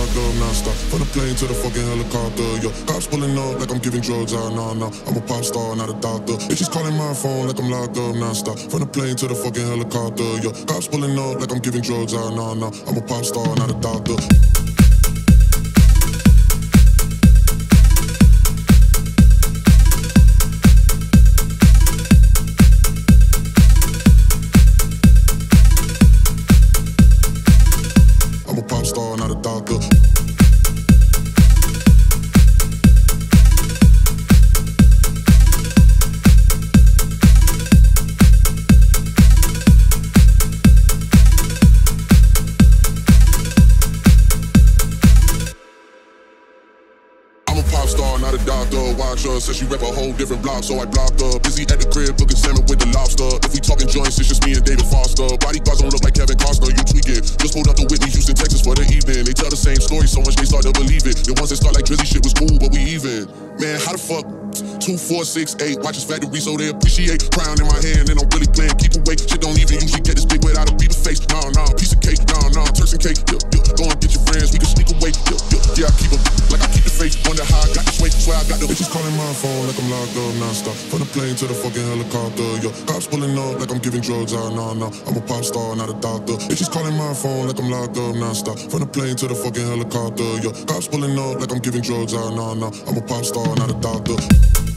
locked up non-stop. From the plane to the fucking helicopter, yo. Cops pulling up like I'm giving drugs out, nah, nah. I'm a pop star, not a doctor. She's calling my phone like I'm locked up non-stop. From the plane to the fucking helicopter, yo. Cops pulling up like I'm giving drugs out, nah, nah. I'm a pop star, not a doctor. I'm a pop star, not a doctor. Doctor. Watch her, said she rep a whole different block, so I blocked her. Busy at the crib, cooking salmon with the lobster. If we talking joints, it's just me and David Foster. Bodyguards don't look like Kevin Costner, you tweaking. Just pulled up to Whitney, Houston, Texas for the evening. They tell the same story so much they start to believe it. The ones that start like Drizzy shit was cool, but we even. Man, how the fuck? Two, four, six, eight. Watch his factory so they appreciate. Crown in my hand and I'm really playing. Keep away. The bitches calling my phone like I'm locked up non-stop. From the plane to the fucking helicopter. Yo, cops pulling up like I'm giving drugs out. Nah, nah. I'm a pop star, not a doctor. She's calling my phone like I'm locked up non-stop. From the plane to the fucking helicopter. Yo, cops pulling up like I'm giving drugs out. Nah, nah. I'm a pop star, not a doctor.